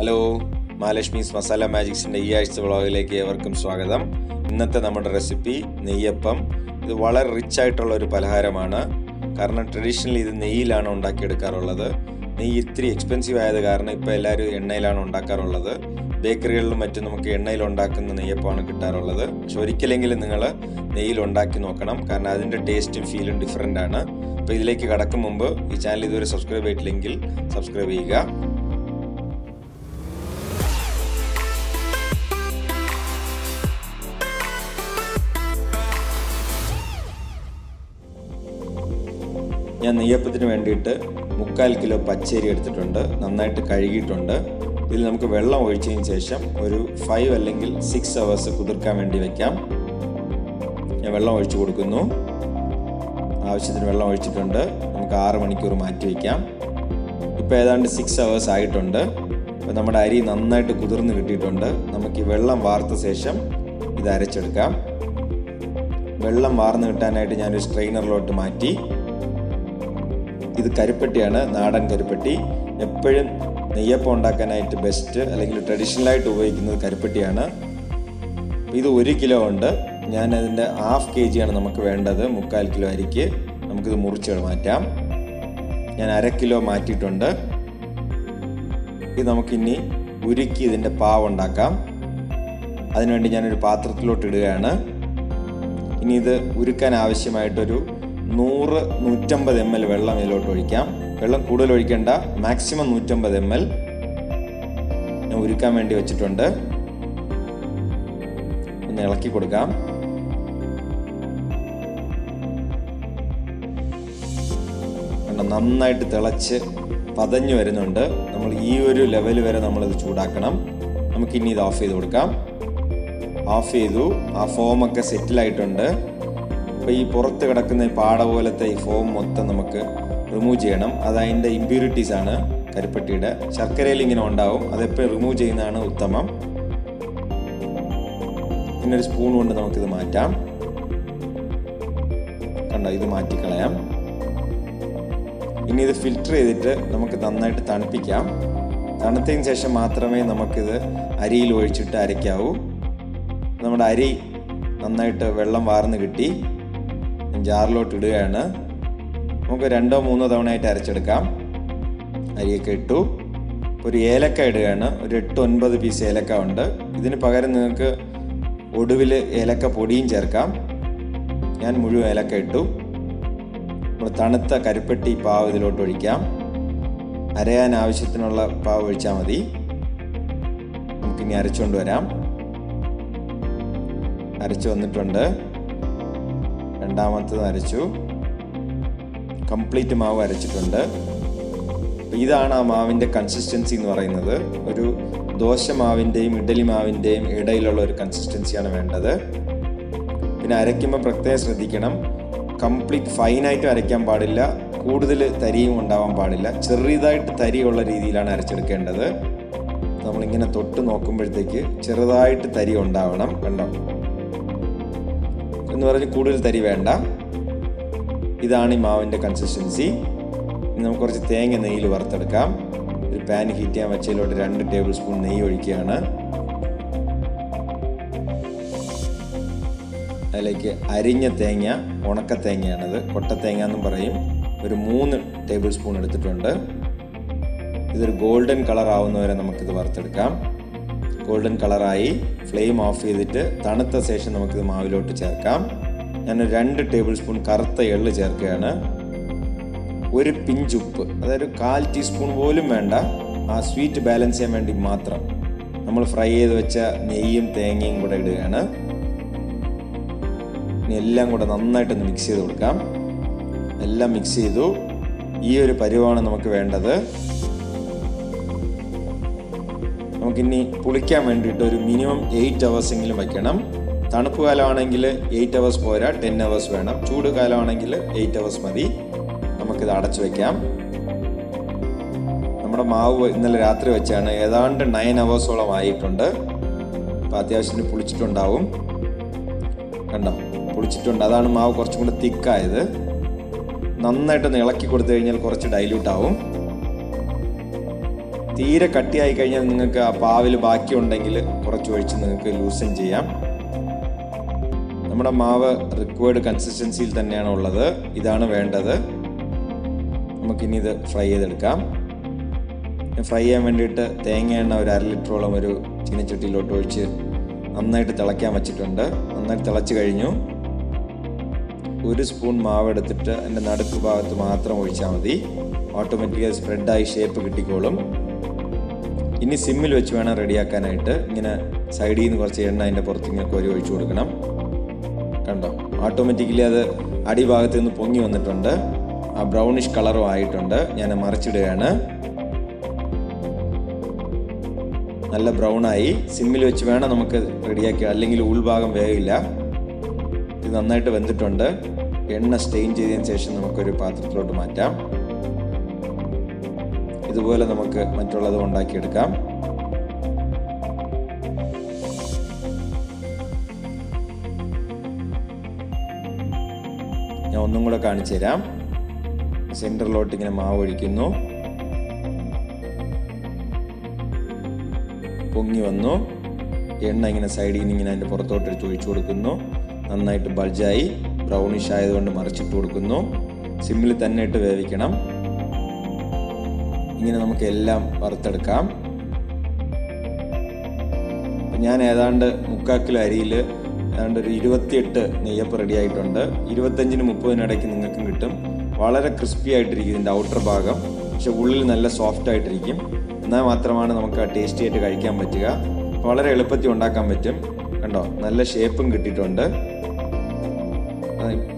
Hello മഹാലക്ഷ്മിസ് masala മാജിക്സിന്റെ ഈ ആഴ്ച വ്ളോഗിലേക്ക് ഏവർക്കും സ്വാഗതം. ഇന്നത്തെ നമ്മുടെ റെസിപ്പി നെയ്യപ്പം. ഇത് വളരെ റിച്ച് ആയിട്ടുള്ള ഒരു പലഹാരമാണ്. കാരണം ട്രഡീഷണലി ഇത് നെയ്യിലാണ് ഉണ്ടാക്കിയെടുക്കാറുള്ളത്. നെയ്യ് ഇത്തിരി എക്സ്പെൻസീവ് ആയത് കാരണം ഇപ്പോൾ എല്ലാവരും എണ്ണയിലാണ് ഉണ്ടാക്കാറുള്ളത്. ബേക്കറികളിലും മറ്റും നമുക്ക് എണ്ണയിൽ ഉണ്ടാക്കുന്ന നെയ്യപ്പമാണ് കിട്ടാറുള്ളത്. പക്ഷെ ഒരിക്കലെങ്കിലും നിങ്ങൾ നെയ്യിൽ ഉണ്ടാക്കി നോക്കണം. കാരണം അതിന്റെ ടേസ്റ്റും ഫീലും ഡിഫറെന്റ് ആണ്. അപ്പോൾ ഇതിലേക്ക് കടക്കും മുമ്പ് ഈ ചാനൽ ഇതുവരെ സബ്സ്ക്രൈബ് ചെയ്തിട്ടില്ലെങ്കിൽ സബ്സ്ക്രൈബ് ചെയ്യുക. ഞാൻ നെയ്യപ്പത്തിന് വേണ്ടിയിട്ട് മുക്കാൽ കിലോ പച്ചരി എടുത്തിട്ടുണ്ട് നന്നായിട്ട് കഴുകിയിട്ടുണ്ട്. ഇതിൽ നമുക്ക് വെള്ളം ഒഴിച്ചതിന് ശേഷം ഒരു ഫൈവ് അല്ലെങ്കിൽ സിക്സ് അവേഴ്സ് കുതിർക്കാൻ വേണ്ടി വെക്കാം. ഞാൻ വെള്ളം ഒഴിച്ചു കൊടുക്കുന്നു. ആവശ്യത്തിന് വെള്ളം ഒഴിച്ചിട്ടുണ്ട്. നമുക്ക് ആറ് മണിക്കൂർ മാറ്റി വയ്ക്കാം ഇപ്പോൾ ഏതാണ്ട് സിക്സ് അവേഴ്സ് ആയിട്ടുണ്ട്. അപ്പോൾ നമ്മുടെ അരി നന്നായിട്ട് കുതിർന്ന് കിട്ടിയിട്ടുണ്ട്. നമുക്ക് ഈ വെള്ളം വാർത്ത ശേഷം ഇത് അരച്ചെടുക്കാം. വെള്ളം വാർന്ന് കിട്ടാനായിട്ട് ഞാനൊരു സ്ട്രെയിനറിലോട്ട് മാറ്റി ഇത് കരിപ്പെട്ടിയാണ് നാടൻ കരിപ്പെട്ടി. എപ്പോഴും നെയ്യപ്പം ഉണ്ടാക്കാനായിട്ട് ബെസ്റ്റ് അല്ലെങ്കിൽ ട്രഡീഷണലായിട്ട് ഉപയോഗിക്കുന്നത് കരിപ്പെട്ടിയാണ്. ഇത് ഒരു കിലോ ഉണ്ട്. ഞാൻ അതിന്റെ ഹാഫ് കെ ജിയാണ് നമുക്ക് വേണ്ടത് മുക്കാൽ കിലോ അരിക്ക്. നമുക്കിത് മുറിച്ച് മാറ്റാം. ഞാൻ അര കിലോ മാറ്റിയിട്ടുണ്ട്. ഇത് നമുക്കിനി ഉരുക്കി ഇതിന്റെ പാവ് ഉണ്ടാക്കാം. അതിനുവേണ്ടി ഞാനൊരു പാത്രത്തിലോട്ട് ഇടുകയാണ്. ഇനി ഇത് ഉരുക്കാൻ ആവശ്യമായിട്ടൊരു നൂറ് നൂറ്റമ്പത് എം എൽ വെള്ളം ഇതിലോട്ട് ഒഴിക്കാം. വെള്ളം കൂടുതൽ ഒഴിക്കേണ്ട മാക്സിമം നൂറ്റമ്പത് എം എൽ ഉരുക്കാൻ വേണ്ടി വെച്ചിട്ടുണ്ട്. ഒന്ന് ഇളക്കി കൊടുക്കാം. നന്നായിട്ട് തിളച്ച് പതഞ്ഞു വരുന്നുണ്ട്. നമ്മൾ ഈ ഒരു ലെവൽ വരെ നമ്മൾ ഇത് ചൂടാക്കണം. നമുക്ക് ഇനി ഇത് ഓഫ് ചെയ്ത് കൊടുക്കാം. ഓഫ് ചെയ്തു. ആ ഫോമൊക്കെ സെറ്റിലായിട്ടുണ്ട് അപ്പോൾ ഈ പുറത്ത് കിടക്കുന്ന പാട പോലത്തെ ഈ ഫോം മൊത്തം നമുക്ക് റിമൂവ് ചെയ്യണം. അത് അതിന്റെ ഇമ്പ്യൂരിറ്റീസ് ആണ് കരിപ്പട്ടിയുടെ. ശർക്കരയിൽ ഇങ്ങനെ ഉണ്ടാവും. അതെപ്പോഴും റിമൂവ് ചെയ്യുന്നതാണ് ഉത്തമം. പിന്നെ ഒരു സ്പൂൺ കൊണ്ട് നമുക്കിത് മാറ്റാം. കണ്ടോ ഇത് മാറ്റിക്കളയാം. ഇനി ഇത് ഫിൽറ്റർ ചെയ്തിട്ട് നമുക്ക് നന്നായിട്ട് തണുപ്പിക്കാം. തണുത്തതിന് ശേഷം മാത്രമേ നമുക്കിത് അരിയിൽ ഒഴിച്ചിട്ട് അരയ്ക്കാവൂ. നമ്മുടെ അരി നന്നായിട്ട് വെള്ളം വാർന്ന് കിട്ടി. ജാറിലോട്ട് ഇടുകയാണ്. നമുക്ക് രണ്ടോ മൂന്നോ തവണയായിട്ട് അരച്ചെടുക്കാം. അരിയൊക്കെ ഇട്ടു. ഒരു ഏലക്ക ഇടുകയാണ്. ഒരു എട്ട് ഒൻപത് പീസ് ഏലക്ക ഉണ്ട്. ഇതിന് പകരം നിങ്ങൾക്ക് ഒടുവിൽ ഏലക്ക പൊടിയും ചേർക്കാം. ഞാൻ മുഴുവൻ ഏലക്ക ഇട്ടു. നമ്മൾ തണുത്ത കരിപ്പെട്ടി പാവ് ഇതിലോട്ട് ഒഴിക്കാം. അരയാൻ ആവശ്യത്തിനുള്ള പാവ് ഒഴിച്ചാൽ മതി. നമുക്കിനി അരച്ചുകൊണ്ട് വരാം. അരച്ചു വന്നിട്ടുണ്ട്. രണ്ടാമത്തത് അരച്ചു. കംപ്ലീറ്റ് മാവ് അരച്ചിട്ടുണ്ട്. ഇതാണ് ആ മാവിന്റെ കൺസിസ്റ്റൻസി എന്ന് പറയുന്നത്. ഒരു ദോശ മാവിന്റെയും ഇഡലി മാവിന്റെയും ഇടയിലുള്ള ഒരു കൺസിസ്റ്റൻസിയാണ് വേണ്ടത്. പിന്നെ അരയ്ക്കുമ്പോൾ പ്രത്യേകം ശ്രദ്ധിക്കണം. കംപ്ലീറ്റ് ഫൈനായിട്ട് അരയ്ക്കാൻ പാടില്ല. കൂടുതൽ തരിയും ഉണ്ടാവാൻ പാടില്ല. ചെറിയതായിട്ട് തരിയുള്ള രീതിയിലാണ് അരച്ചെടുക്കേണ്ടത്. നമ്മളിങ്ങനെ തൊട്ട് നോക്കുമ്പോഴത്തേക്ക് ചെറുതായിട്ട് തരി ഉണ്ടാവണം. കണ്ടോ? എന്ന് പറഞ്ഞ് കൂടുതൽ തരി വേണ്ട. ഇതാണ് ഈ മാവിന്റെ കൺസിസ്റ്റൻസി നമുക്ക് കുറച്ച് തേങ്ങ നെയ്യിൽ വറുത്തെടുക്കാം. ഒരു പാൻ ഹീറ്റ് ചെയ്യാൻ വെച്ചതിലോട്ട് രണ്ട് ടേബിൾ സ്പൂൺ നെയ്യ് ഒഴിക്കുകയാണ്. അതിലേക്ക് അരിഞ്ഞ തേങ്ങ ഉണക്ക തേങ്ങയാണത്. കൊട്ടത്തേങ്ങ എന്നും പറയും. ഒരു മൂന്ന് ടേബിൾ സ്പൂൺ എടുത്തിട്ടുണ്ട്. ഇതൊരു ഗോൾഡൻ കളർ ആവുന്നവരെ നമുക്കിത് വറുത്തെടുക്കാം. ഗോൾഡൻ കളറായി ഫ്ലെയിം ഓഫ് ചെയ്തിട്ട് തണുത്ത ശേഷം നമുക്കിത് മാവിലോട്ട് ചേർക്കാം. ഞാൻ രണ്ട് ടേബിൾ സ്പൂൺ കറുത്ത എള്ള് ചേർക്കുകയാണ്. ഒരു പിഞ്ച് ഉപ്പ് അതായത് കാൽ ടീസ്പൂൺ പോലും വേണ്ട ആ സ്വീറ്റ് ബാലൻസ് ചെയ്യാൻ വേണ്ടി മാത്രം നമ്മൾ ഫ്രൈ ചെയ്ത് വെച്ച നെയ്യും തേങ്ങയും കൂടെ ഇടുകയാണ്. എല്ലാം കൂടെ നന്നായിട്ടൊന്ന് മിക്സ് ചെയ്ത് കൊടുക്കാം. എല്ലാം മിക്സ് ചെയ്തു. ഈ ഒരു പരിവാണ് നമുക്ക് വേണ്ടത്. നമുക്കിനി പുളിക്കാൻ വേണ്ടിയിട്ട് ഒരു മിനിമം എയ്റ്റ് അവേഴ്സ് എങ്കിലും വയ്ക്കണം തണുപ്പ് കാലമാണെങ്കിൽ എയ്റ്റ് അവേഴ്സ് പോരാ ടെൻ അവേഴ്സ് വേണം. ചൂട് കാലമാണെങ്കിൽ എയ്റ്റ് അവേഴ്സ് മതി. നമുക്കിത് അടച്ചു വയ്ക്കാം നമ്മുടെ മാവ് ഇന്നലെ രാത്രി വെച്ചാണ് ഏതാണ്ട് നയൻ അവേഴ്സോളം ആയിട്ടുണ്ട്. അപ്പോൾ അത്യാവശ്യത്തിന് പുളിച്ചിട്ടുണ്ടാവും. കണ്ടോ? പുളിച്ചിട്ടുണ്ട്. അതാണ് മാവ് കുറച്ചും കൂടെ തിക്കായത് നന്നായിട്ടൊന്ന് ഇളക്കി കൊടുത്തു കഴിഞ്ഞാൽ കുറച്ച് ഡൈല്യൂട്ട് ആവും. തീരെ കട്ടിയായി കഴിഞ്ഞാൽ നിങ്ങൾക്ക് ആ പാവിൽ ബാക്കിയുണ്ടെങ്കിൽ കുറച്ച് ഒഴിച്ച് നിങ്ങൾക്ക് ലൂസൻ ചെയ്യാം. നമ്മുടെ മാവ് റിക്വേർഡ് കൺസിസ്റ്റൻസിയിൽ തന്നെയാണ് ഉള്ളത്. ഇതാണ് വേണ്ടത്. നമുക്കിനി ഇത് ഫ്രൈ ചെയ്തെടുക്കാം. ഫ്രൈ ചെയ്യാൻ വേണ്ടിയിട്ട് തേങ്ങ എണ്ണ ഒരു അര ലിറ്ററോളം ഒരു ചീനച്ചട്ടിയിലോട്ട് ഒഴിച്ച് നന്നായിട്ട് തിളയ്ക്കാൻ വെച്ചിട്ടുണ്ട്. നന്നായിട്ട് തിളച്ച് കഴിഞ്ഞു. ഒരു സ്പൂൺ മാവ് എടുത്തിട്ട് അതിന്റെ നടുക്ക് ഭാഗത്ത് മാത്രം ഒഴിച്ചാൽ മതി. ഓട്ടോമാറ്റിക്കായി സ്പ്രെഡായി ഷേപ്പ് കിട്ടിക്കോളും. ഇനി സിമ്മിൽ വെച്ച് വേണം റെഡിയാക്കാനായിട്ട്. ഇങ്ങനെ സൈഡിൽ നിന്ന് കുറച്ച് എണ്ണ അതിന്റെ പുറത്ത് ഇങ്ങനെ കോരി ഒഴിച്ചു കൊടുക്കണം. കണ്ടോ? ഓട്ടോമാറ്റിക്കലി അത് അടിഭാഗത്ത് നിന്ന് പൊങ്ങി വന്നിട്ടുണ്ട്. ആ ബ്രൗണിഷ് കളറും ആയിട്ടുണ്ട്. ഞാൻ മറിച്ചിടുകയാണ്. നല്ല ബ്രൗൺ ആയി. സിമ്മിൽ വെച്ച് വേണം നമുക്ക് റെഡിയാക്കി. അല്ലെങ്കിൽ ഉൾഭാഗം വേഗമില്ല ഇത് നന്നായിട്ട് വെന്തിട്ടുണ്ട്. എണ്ണ സ്റ്റെയിൻ ചെയ്തതിന് ശേഷം നമുക്കൊരു പാത്രത്തിലോട്ട് മാറ്റാം. ഇതുപോലെ നമുക്ക് മറ്റുള്ളതും ഉണ്ടാക്കിയെടുക്കാം. ഞാൻ ഒന്നും കൂടെ കാണിച്ചു തരാം. സെന്ററിലോട്ട് ഇങ്ങനെ മാവ് ഒഴിക്കുന്നു. പൊങ്ങി വന്നു. എണ്ണ ഇങ്ങനെ സൈഡിൽ നിന്ന് ഇങ്ങനെ അതിന്റെ പുറത്തോട്ട് എടുത്ത് ഒഴിച്ചു കൊടുക്കുന്നു. നന്നായിട്ട് ബൾജായി ബ്രൗണിഷ് ആയതുകൊണ്ട് മറിച്ചിട്ട് കൊടുക്കുന്നു. സിമ്മിൽ തന്നെ ഇട്ട് വേവിക്കണം. ഇങ്ങനെ നമുക്ക് എല്ലാം വറുത്തെടുക്കാം. ഞാൻ ഏതാണ്ട് മുക്കാൽ കിലോ അരിയിൽ ഏതാണ്ട് ഒരു ഇരുപത്തിയെട്ട് നെയ്യപ്പ് റെഡി ആയിട്ടുണ്ട്. ഇരുപത്തഞ്ചിന് മുപ്പതിന് ഇടയ്ക്ക് നിങ്ങൾക്കും കിട്ടും. വളരെ ക്രിസ്പി ആയിട്ടിരിക്കും ഇതിന്റെ ഔട്ടർ ഭാഗം. പക്ഷെ ഉള്ളിൽ നല്ല സോഫ്റ്റ് ആയിട്ടിരിക്കും. എന്നാൽ മാത്രമാണ് നമുക്ക് ആ ടേസ്റ്റി ആയിട്ട് കഴിക്കാൻ പറ്റുക. വളരെ എളുപ്പത്തിൽ ഉണ്ടാക്കാൻ പറ്റും. കണ്ടോ? നല്ല ഷേപ്പും കിട്ടിയിട്ടുണ്ട്.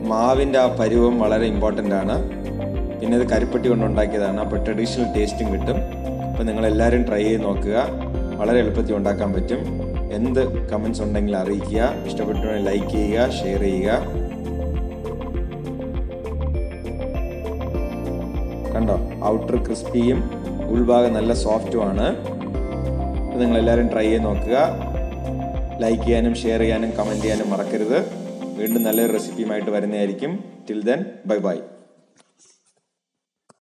മാവിന്റെ ആ പരുവം വളരെ ഇമ്പോർട്ടന്റ് ആണ്. പിന്നെ ഇത് കരിപ്പട്ടി കൊണ്ടുണ്ടാക്കിയതാണ്. അപ്പോൾ ട്രഡീഷണൽ ടേസ്റ്റും കിട്ടും. അപ്പോൾ നിങ്ങൾ എല്ലാവരും ട്രൈ ചെയ്ത് നോക്കുക. വളരെ എളുപ്പത്തിൽ ഉണ്ടാക്കാൻ പറ്റും. എന്ത് കമൻസ് ഉണ്ടെങ്കിൽ അറിയിക്കുക. ഇഷ്ടപ്പെട്ടുണ്ടെങ്കിൽ ലൈക്ക് ചെയ്യുക ഷെയർ ചെയ്യുക. കണ്ടോ? ഔട്ടർ ക്രിസ്പിയും ഉൾഭാഗം നല്ല സോഫ്റ്റുമാണ് നിങ്ങൾ എല്ലാവരും ട്രൈ ചെയ്ത് നോക്കുക. ലൈക്ക് ചെയ്യാനും ഷെയർ ചെയ്യാനും കമന്റ് ചെയ്യാനും മറക്കരുത്. വീണ്ടും നല്ലൊരു റെസിപ്പിയുമായിട്ട് വരുന്നതായിരിക്കും. Till then bye bye